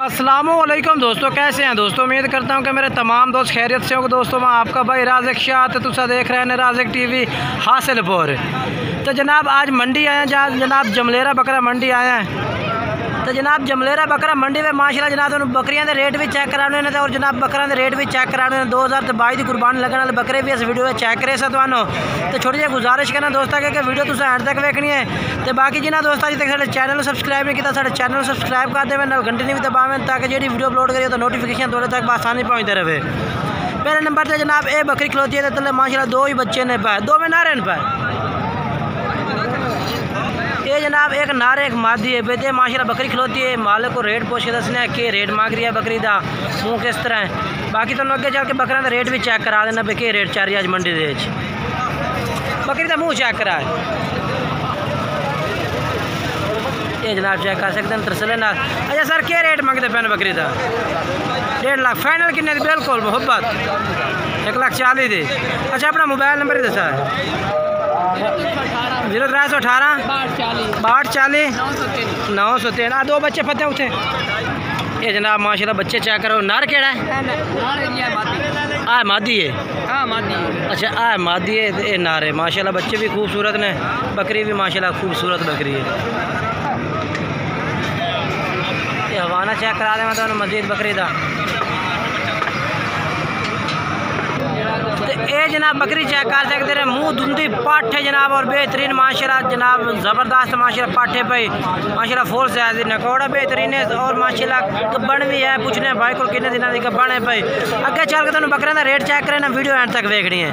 السلام علیکم دوستو، کیسے ہیں دوستو؟ امید کرتا ہوں کہ میرے تمام دوست خیریت سے ہوں گے۔ دوستو، میں آپ کا بھائی رازق شاہ تو تسا دیکھ رہے ہیں رازق ٹی وی حاصل پور۔ تو جناب، آج منڈی آئے ہیں جہاں جناب جملیرہ بکرا منڈی آئے ہیں۔ تو جناب جملیرہ بکرا منڈی میں ماشاءاللہ جناب بکریاں دے ریٹ بھی چیک کرانے نے اور جناب بکرا دے ریٹ بھی چیک کرانے نے دو ہزار بائی دی قربان لگنے والے بکرے بھی اس ویڈیو میں چیک کرے ساتوانو تو چھوٹی جی گزارش کرنا دوستا کہ ویڈیو تسا اینڈ تک ویکھنی ہے تو باقی جنہ دوستا جی تک سارے چینل نو سبسکرائب نہیں کیتا سارے چینل سبسکرائب کر دے نال گھنٹی بھی دباویں تاکہ جیڑی ویڈیو اپلوڈ کریے تو نوٹیفیکیشن تھوڑے تک بآسانی پہنچتے رہے پہلے نمبر تے جناب اے بکری کھلوتی ہے تے ماشاءاللہ دو ہی بچے نے پائے دو میں نارے نے پائے یہ جناب، ایک نارے ایک مادی ہے۔ بیٹے ماشاءاللہ بکری کھلوتی ہے۔ مالک کو ریٹ پوچھ کے دسنا ہے کہ ریٹ مانگ رہی ہے بکری دا۔ منہ کس طرح ہے؟ باقی تو اگے چل کے بکرا دا ریٹ بھی چیک کرا دینا بے کہ ریٹ چل رہی ہے آج منڈی دے وچ۔ بکری دا منہ چیک کرا ہے۔ یہ جناب چیک کر سکتے ہیں، ترسلے نال۔ اچھا سر، کیا ریٹ منگتے پہ بکری دا؟ ڈیڑھ لاکھ۔ فائنل کنے دی؟ بالکل، محبت۔ ایک لاکھ چالی دی اچھا اپنا موبائل نمبر ہی دسا۔ ہے زیرو تر سو اٹھارہ؟ باٹھ چالی نو سو تین دو بچے فتح اٹھے یہ جناب ماشاء اللہ بچے چیک کرو۔ نر کیڑا ہے؟ آ مادی ہے۔ اچھا آ مادی ہے یہ نر ہے ماشاء اللہ بچے بھی خوبصورت نے۔ بکری بھی ماشاء اللہ خوبصورت بکری ہے۔ یہ حوانہ چیک کرا دیں تو مزید بکری دا۔ اے جناب بکری چیک کر سکتے ہیں، منہ دھندی پاٹ ہے جناب اور بہترین ماشاءاللہ جناب، زبردست ماشاءاللہ پاٹھے پہ ماشاءاللہ فور سائز نکوڑا بہترین ہے، اور ماشاءاللہ گبن بھی ہے، پوچھنے بھائی کو کنے دنوں کی گبن ہے پہ۔ اگے چل کے تمہیں بکرے کا ریٹ چیک کرے نا ویڈیو اینڈ تک ویکھنی ہے۔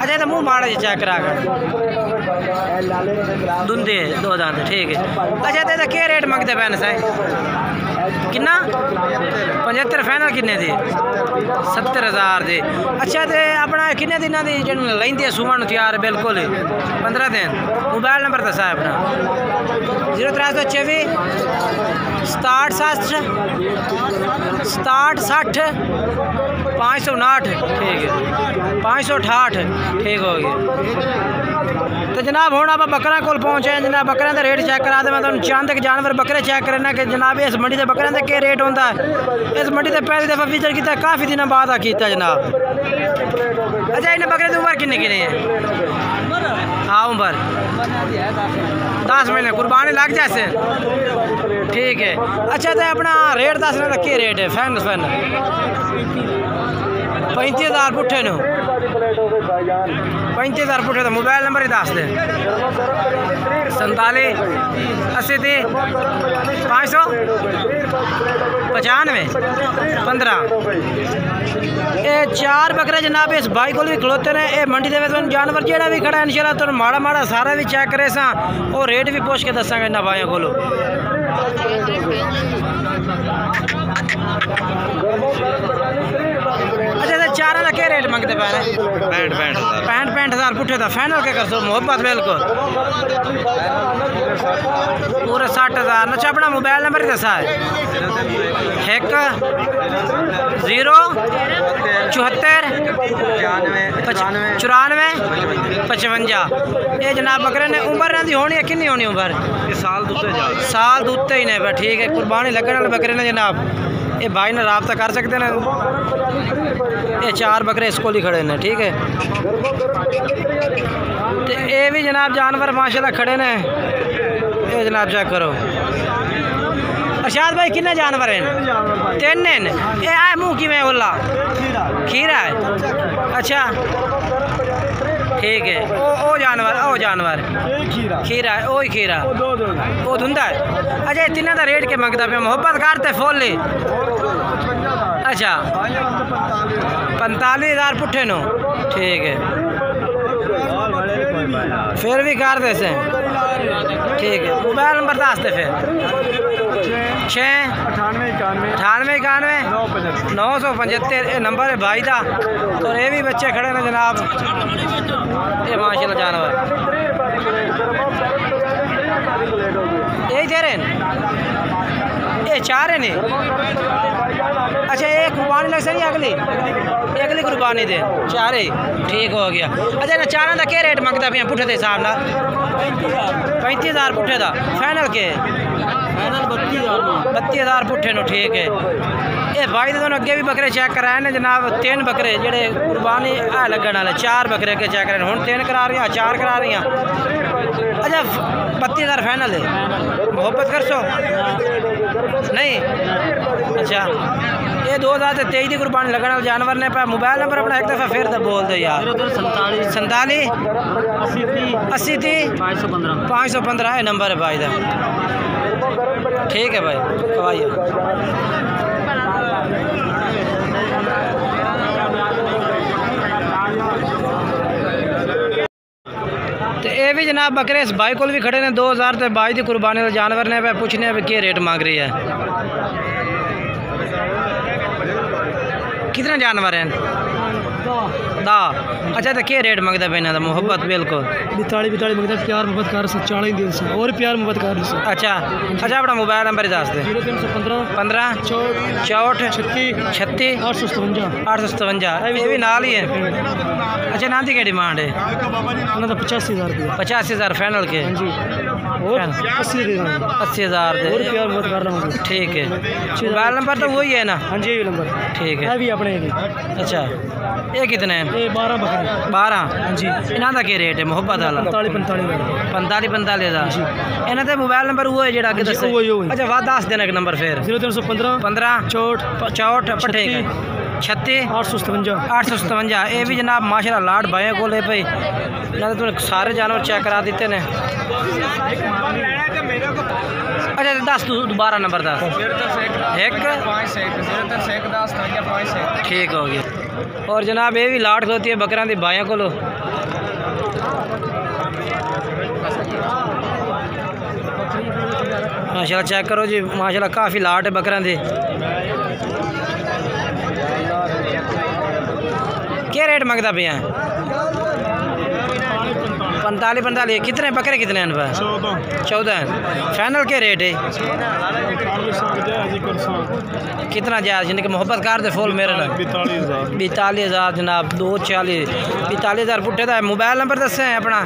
اچھا تو منہ ماڑا جی چیک کرا کر دھندے دو دانت ٹھیک ہے۔ اچھا تو کیا ریٹ منگتے پہ سائیں کنا پچہتر فائنل کنے دی ستر ہزار دی اچھا تے اپنا کنے دنوں دی جن لیندی سومن تیار بالکل پندرہ دن موبائل نمبر دسا اپنا زیرو تر سو چوبی ستاٹھ سٹھ ستاٹھ سٹھ پانچ سو انٹھ ٹھیک ہے پانچ سو اٹھاٹھ ٹھیک ہو گیا تو جناب ہوں آپ بکرا کول پہنچے ہیں جناب بکرے کا ریٹ چیک کرا دیں میں تمہیں چاند تک جانور بکرے چیک کرنا کہ جناب اس منڈی سے بکرے کا کیا ریٹ ہوتا ہے اس منڈی سے پہلی دفعہ فیچر کیا کافی دنوں بعد آ کیتا جناب اچھا انہیں بکرے کی عمر کنے کنے ہیں ہاں عمر دس مہینے قربانی لگ جیسے ٹھیک ہے اچھا تو اپنا ریٹ دس کا کیا ریٹ ہے فین فین پینتی ہزار پٹھے نو پینتی ہزار تو موبائل نمبر دس دے۔ سنتالی اسی تی پانچ سو پچانوے پندرہ۔ اے چار بکرے جناب اس بھائی کو بھی کھلوتے نے اے منڈی دے جانور جیڑا بھی کھڑا ہے انشاءاللہ تو ماڑا ماڑا سارا بھی چیک کرے سا اور ریٹ بھی پوچھ کے دساں گے نہ بھائیوں کو چار کا کیا ریٹ منگتے پہ پینٹ پینٹ پینٹ پینٹ ہزار پٹھے تھا فائنل کے کر سو محبت بالکل پورے سٹھ ہزار اچھا اپنا موبائل نمبر دسا ہے ایک زیرو چوہتر چورانوے پچونجا یہ جناب بکرے نے عمر نہ دی ہونی ہے کنی ہونی عمر سال جا سال دوتے ہی نہیں ٹھیک ہے قربانی لگنے والے بکرے نے جناب یہ بھائی نے رابطہ کر سکتے ہیں یہ چار بکرے اس کو ہی کھڑے ہیں ٹھیک ہے؟ تو یہ بھی جناب جانور ماشاءاللہ کھڑے نے۔ یہ جناب چیک کرو۔ ارشاد بھائی، کنے جانور ہیں؟ تین ہیں۔ یہ آئے منہ کی میں بولا؟ کھیرا ہے۔ اچھا۔ ٹھیک ہے۔ او او جانور او جانور۔ کھیرا ہے اوہی کھیرا۔ وہ دھندا ہے۔ اچھا تینوں کا ریٹ کے منگتا پہ محبت کرتے فول لی اچھا۔ پنتالیس ہزار پٹھے نو۔ ٹھیک ہے۔ پھر بھی کر دے سے ٹھیک ہے۔ موبائل نمبر دس دے پھر۔ چھ اٹھانوے اکانوے نو سو پچہتر یہ نمبر ہے بھائی دا۔ اور یہ بھی بچے کھڑے ہیں جناب۔ یہ ماشاء اللہ جانور۔ یہی دے رہے ہیں۔ یہ چار ہیں اچھا یہ قربانی لگ سکتی اگلی؟ قربانی دے ٹھیک ہو گیا اچھا نا چاروں کا دے حساب پینتی ہزار پٹھے دا فائنل کے بتی ہزار پٹھے نو ٹھیک ہے یہ بھائی دونوں اگے بھی بکرے چیک کرائے نے جناب تین بکرے جڑے قربانی ہے لگن والے چار بکرے چیک کرائے ہوں تین کرا رہی ہیں چار کرا رہی ہیں اچھا بتی نہیں؟ اچھا۔ یہ دو ہزار تیئی کی قربانی لگن والے جانور نے پہ موبائل نمبر اپنا ایک دفعہ پھر بول دو یار۔ سنتالی؟ اسی تھی پانچ سو پندرہ۔ ہے نمبر ہے بھائی دا۔ ٹھیک ہے بھائی، کھوائیے۔ تو یہ بھی جناب بکرے اس بھائی کو بھی کھڑے نے دو ہزار تے بائی کی قربانی والے جانور نے پہ پوچھنے پہ کیا ریٹ مانگ رہی ہے کتنے جانور ہیں دا اچھا تو کیا ریٹ منگتا پہ انہاں دا محبت بالکل بتالی بتالی منگتا پیار محبت کر سے چالی دن سے اور پیار محبت کر سے اچھا اچھا اپنا موبائل نمبر دس دے زیرو تین سو پندرہ پندرہ چوٹ چوٹ چھتی چھتی آٹھ سو ستوجا آٹھ سو ستوجا یہ بھی نال ہی ہے اچھا نام کی کیا ڈیمانڈ ہے انہوں نے پچاسی ہزار دیا پچاسی ہزار فائنل کے ہاں جی اور اسی دے رہا ہوں اسی ہزار اور دے پیار محبت کر رہا ہوں ٹھیک ہے موبائل نمبر تو وہی ہے نا ہاں جی نمبر ٹھیک ہے اپنے اچھا یہ کتنے ہیں یہ بارہ بکرے بارہ جی انہاں دا کی ریٹ ہے محبت والا پنتالی پنتالی ہزار پنتالی پنتالی ہزار انہاں تے موبائل نمبر وہ ہے جڑا کہ جی، دسے۔ اچھا وا دس دینا ایک نمبر پھر زیرو تین سو پندرہ پندرہ چوٹ چوٹ پٹھے چھتی، چھتی آٹھ سو ستوجا آٹھ سو ستوجا یہ بھی جناب ماشاء اللہ لاڈ بھائی کو لے پئی نہ تو سارے جانور چیک کرا دیتے نے اچھا دس تو دوبارہ نمبر دس ایک ٹھیک ہو گیا اور جناب یہ بھی لاٹ کھلوتی ہے بکرا دی بھائیوں کو لو ماشاء اللہ چیک کرو جی ماشاء اللہ کافی لاٹ ہے بکرا دی کیا ریٹ منگتا پہ ہیں پنتالی پنتالی کتنے بکرے کتنے ہیں پہ چودہ۔ چودہ ہیں۔ فائنل کے ریٹ ہے؟ کتنا جائز؟ جن کے محبت کار دے فول میرے نال۔ بیتالی ہزار۔ جناب دو چالی بیتالی ہزار پٹھے دا موبائل نمبر دسے ہیں اپنا۔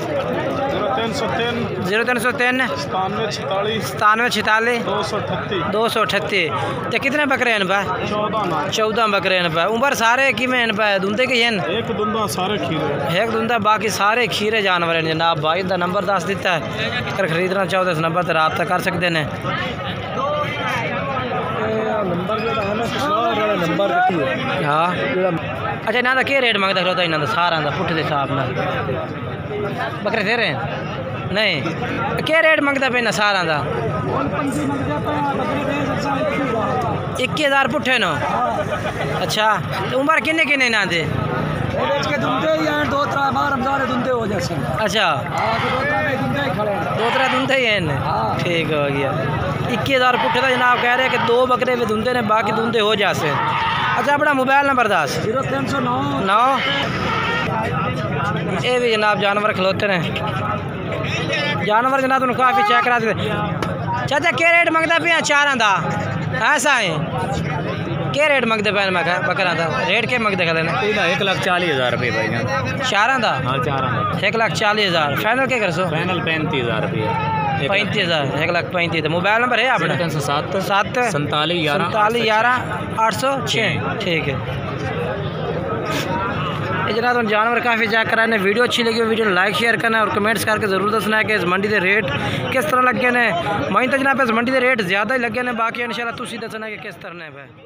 تین سو تین زیرو تین سو تین ستانوے چھتالیس ستانوے چھتالی دو سو اٹھتی دو سو اٹھتی تے کتنے بکرے ہیں پہ چودہ نا چودہ بکرے ہیں پہ عمر سارے کیویں ہیں ان پہ دندے کے ہیں؟ ایک دندہ سارے کھیرے۔ ایک دندہ باقی سارے کھیرے جانور ہیں جناب بھائی۔ دا نمبر دس دیتا ہے۔ اگر خریدنا چاہو تو اس نمبر تے رابطہ کر سکتے ہیں۔ نمبر نمبر ہاں۔ اچھا انہاں دا کیا ریٹ منگدا کھلوتا انہاں دا سارا دا پٹھ دے حساب نال۔ بکرے تیرے ہیں نہیں کیا ریٹ منگدا پہ سارا دا اکی ہزار پٹھے نو اچھا عمر کنے کنے انہاں دے دو تر بار رمضان دندے ہو جیسے اچھا دو تر دندے ہی ہیں ٹھیک ہو گیا اکی ہزار پٹھے دا جناب کہہ رہے ہیں کہ دو بکرے بھی دندے نے باقی دندے ہو جاسے اچھا اپنا موبائل نمبر دس زیرو تین سو نو نو یہ بھی جناب جانور کھلوتے ہیں جانور جناب تمہیں کافی چیک کرا دیتے چاچا کیا ریٹ منگتا پیا چار دا ایسا ہے کیا ریٹ منگتے پہ میں کہا بکرا دا ریٹ کیا منگتے کھلے نے ایک لاکھ چالیس ہزار روپے بھائی چار دا ہاں چار ایک لاکھ چالیس ہزار فائنل کیا کر سو فائنل پینتیس ہزار روپے پینتیس ہزار ایک لاکھ پینتیس موبائل نمبر ہے سات سات سنتالی سنتالیس گیارہ آٹھ سو چھ ٹھیک ہے یہ جناب جانور کافی چیک کرانے ویڈیو اچھی لگی ہو ویڈیو لائک شیئر کرنا اور کمنٹس کر کے ضرور دسنا ہے کہ اس منڈی دے ریٹ کس طرح لگے نے میں تو جناب اس منڈی دے ریٹ زیادہ ہی لگے نے باقی انشاءاللہ تسی دسنا ہے کہ کس طرح نے بھائی۔